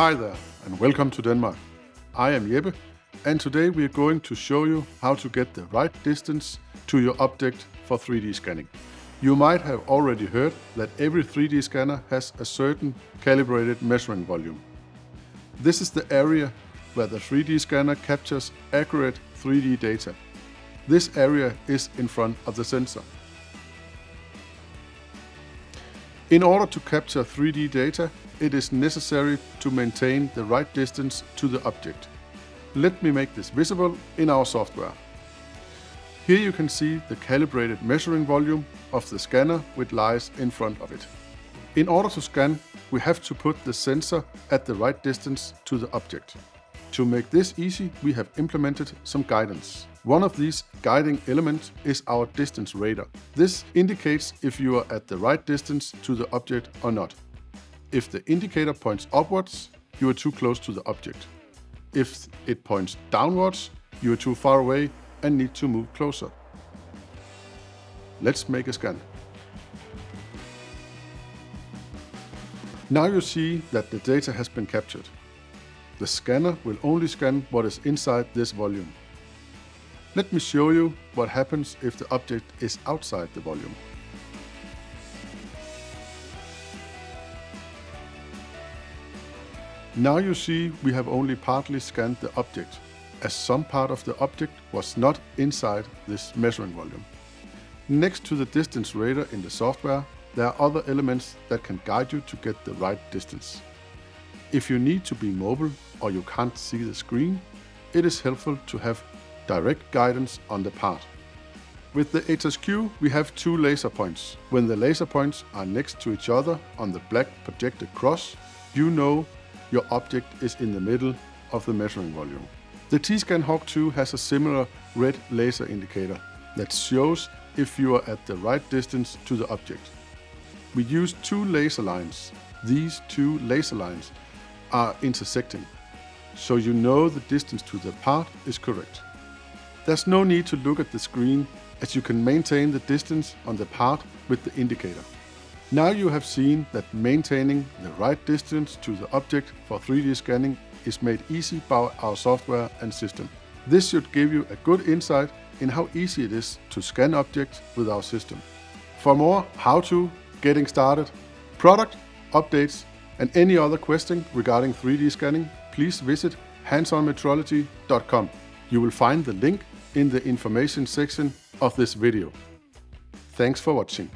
Hi there and welcome to Denmark. I am Jeppe and today we are going to show you how to get the right distance to your object for 3D scanning. You might have already heard that every 3D scanner has a certain calibrated measuring volume. This is the area where the 3D scanner captures accurate 3D data. This area is in front of the sensor. In order to capture 3D data, it is necessary to maintain the right distance to the object. Let me make this visible in our software. Here you can see the calibrated measuring volume of the scanner which lies in front of it. In order to scan, we have to put the sensor at the right distance to the object. To make this easy, we have implemented some guidance. One of these guiding elements is our distance radar. This indicates if you are at the right distance to the object or not. If the indicator points upwards, you are too close to the object. If it points downwards, you are too far away and need to move closer. Let's make a scan. Now you see that the data has been captured. The scanner will only scan what is inside this volume. Let me show you what happens if the object is outside the volume. Now you see we have only partly scanned the object, as some part of the object was not inside this measuring volume. Next to the distance radar in the software, there are other elements that can guide you to get the right distance. If you need to be mobile or you can't see the screen, it is helpful to have direct guidance on the part. With the HSQ, we have two laser points. When the laser points are next to each other on the black projected cross, you know your object is in the middle of the measuring volume. The T-Scan Hawk 2 has a similar red laser indicator that shows if you are at the right distance to the object. We use two laser lines. These two laser lines are intersecting, so you know the distance to the part is correct. There's no need to look at the screen as you can maintain the distance on the part with the indicator. Now you have seen that maintaining the right distance to the object for 3D scanning is made easy by our software and system. This should give you a good insight in how easy it is to scan objects with our system. For more how-to, getting started, product, updates, and any other question regarding 3D scanning, please visit handsonmetrology.com. You will find the link in the information section of this video. Thanks for watching.